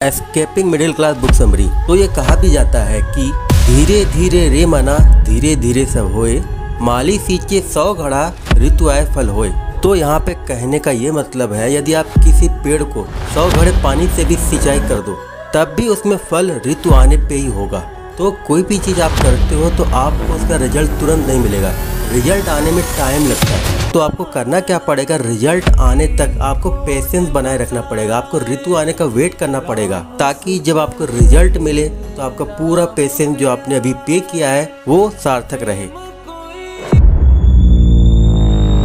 Escaping middle class book summary तो ये कहा भी जाता है कि धीरे धीरे रे मना धीरे धीरे सब होए, माली सींचे सौ घड़ा ऋतु आए फल होए। तो यहाँ पे कहने का ये मतलब है, यदि आप किसी पेड़ को सौ घड़े पानी से भी सिंचाई कर दो, तब भी उसमें फल ऋतु आने पे ही होगा। तो कोई भी चीज़ आप करते हो तो आपको उसका रिज़ल्ट तुरंत नहीं मिलेगा। रिज़ल्ट आने में टाइम लगता है। तो आपको करना क्या पड़ेगा? रिज़ल्ट आने तक आपको पेशेंस बनाए रखना पड़ेगा। आपको ऋतु आने का वेट करना पड़ेगा। ताकि जब आपको रिज़ल्ट मिले तो आपका पूरा पेशेंस जो आपने अभी पे किया है, वो सार्थक रहे।